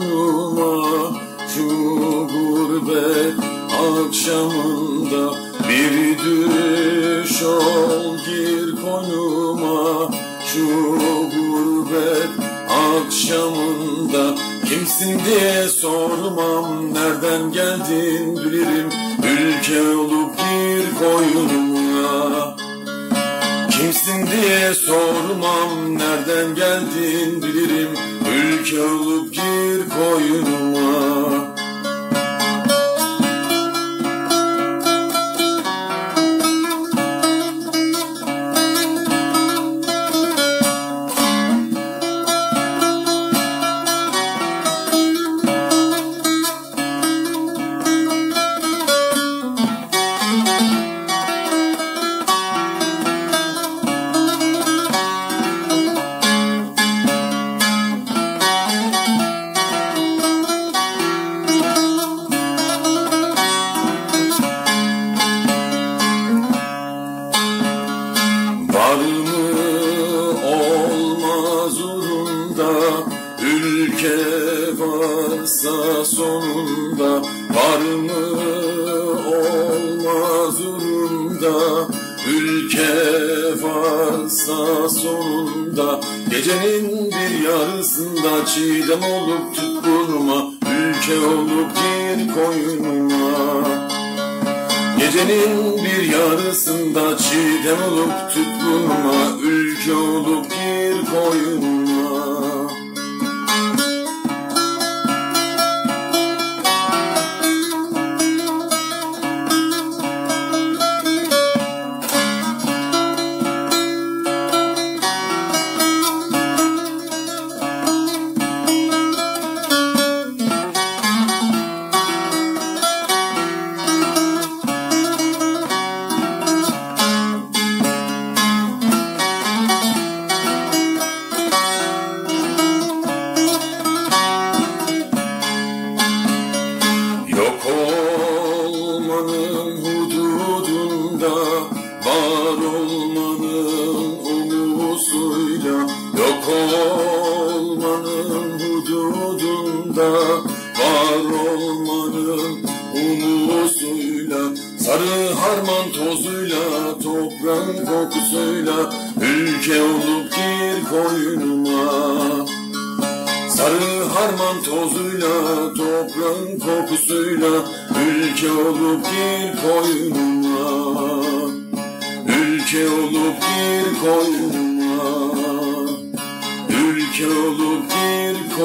canıma Şu gurbet akşamında Bir düş ol gir konuma. Şu gurbet akşamında Kimsin diye sormam. Nereden geldin bilirim. Ülke olup gir koyunuma. Kimsin diye sormam Nereden geldin bilirim. Ülke olup gir koynuma Var mı olmaz zorunda Ülke varsa sonunda. Var mı olmaz zorunda Ülke varsa sonunda. Gecenin bir yarısında Çiğdem olup tut burnuma Ülke olup gir koynuma Gecenin bir yarısında çiğdem olup tutulma Ülke olup gir koyunma hududunda Var olmanın umusuyla Yok olmanın hududunda Var olmanın umusuyla Sarı harman tozuyla Toprağın kokusuyla Ülke olup gir koynuma Sarı harman tozuyla, toprağın kokusuyla Ülke olup gir koynuma. Ülke olup gir koynuma. Ülke olup gir